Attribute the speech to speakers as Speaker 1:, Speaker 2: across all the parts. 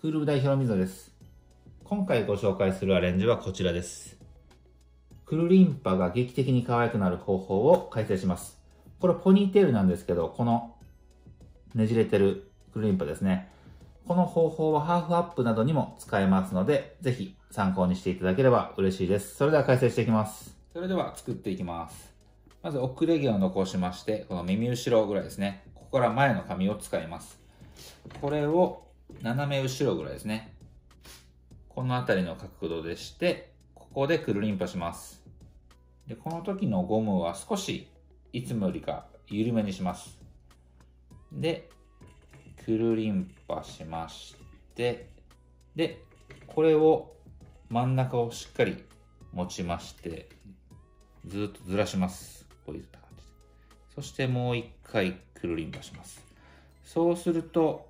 Speaker 1: クール部代表の水野です。今回ご紹介するアレンジはこちらです。クルリンパが劇的に可愛くなる方法を解説します。これポニーテールなんですけど、このねじれてるクルリンパですね。この方法はハーフアップなどにも使えますので、ぜひ参考にしていただければ嬉しいです。それでは解説していきます。それでは作っていきます。まず遅れ毛を残しまして、この耳後ろぐらいですね。ここから前の髪を使います。これを斜め後ろぐらいですね。この辺りの角度でして、ここでくるりんぱします。で、この時のゴムは少しいつもよりか緩めにします。で、くるりんぱしまして、で、これを真ん中をしっかり持ちまして、ずっとずらします。こういった感じで。そしてもう一回くるりんぱします。そうすると、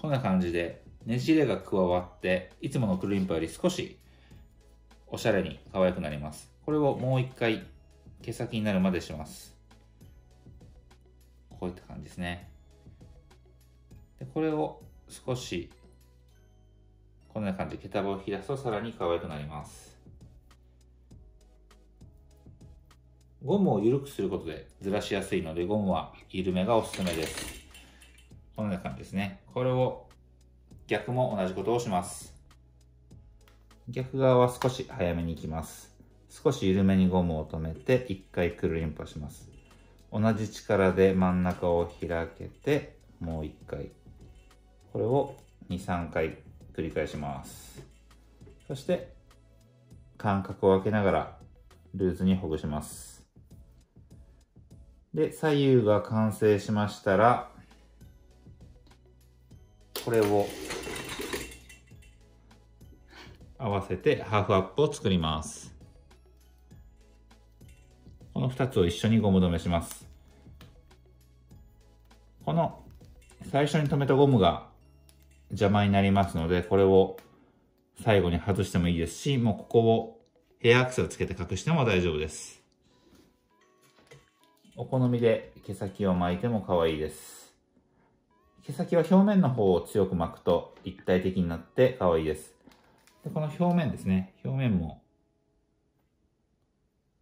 Speaker 1: こんな感じでねじれが加わって、いつものくるりんぱより少しおしゃれに可愛くなります。これをもう一回毛先になるまでします。こういった感じですね。でこれを少しこんな感じで毛束を引き出すとさらに可愛くなります。ゴムを緩くすることでずらしやすいのでゴムは緩めがおすすめです。こんな感じですね。これを逆も同じことをします。逆側は少し早めに行きます。少し緩めにゴムを止めて一回くるりんぱします。同じ力で真ん中を開けてもう一回。これを2、3回繰り返します。そして間隔を空けながらルーズにほぐします。で、左右が完成しましたら、これを合わせてハーフアップを作ります。この2つを一緒にゴム止めします。この最初に留めたゴムが邪魔になりますので、これを最後に外してもいいですし、もうここをヘアアクセをつけて隠しても大丈夫です。お好みで毛先を巻いても可愛いです。毛先は表面の方を強く巻くと立体的になって可愛いです。でこの表面ですね、表面も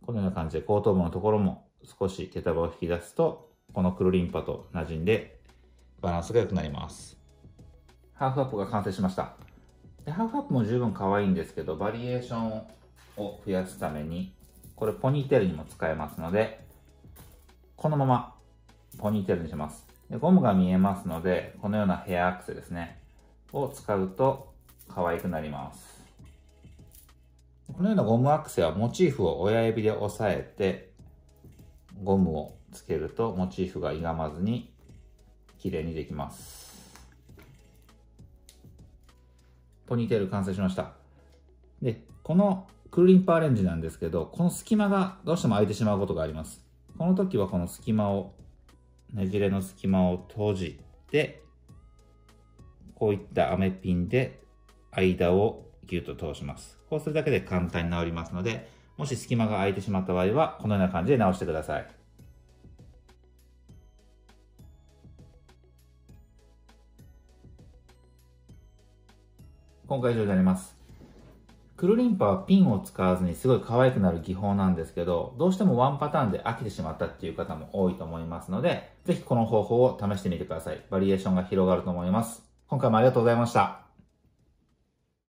Speaker 1: このような感じで後頭部のところも少し毛束を引き出すとこの黒リンパと馴染んでバランスが良くなります。ハーフアップが完成しました。でハーフアップも十分可愛いんですけど、バリエーションを増やすために、これポニーテールにも使えますので、このままポニーテールにします。でゴムが見えますので、このようなヘアアクセですね、を使うと可愛くなります。このようなゴムアクセはモチーフを親指で押さえて、ゴムをつけるとモチーフが歪まずに綺麗にできます。ポニーテール完成しました。で、このクルリンパアレンジなんですけど、この隙間がどうしても空いてしまうことがあります。この時はこの隙間を、ねじれの隙間を閉じて、こういったアメピンで間をギュッと通します。こうするだけで簡単に治りますので、もし隙間が空いてしまった場合は、このような感じで直してください。今回以上になります。クルリンパはピンを使わずにすごい可愛くなる技法なんですけど、どうしてもワンパターンで飽きてしまったっていう方も多いと思いますので、ぜひこの方法を試してみてください。バリエーションが広がると思います。今回もありがとうございました。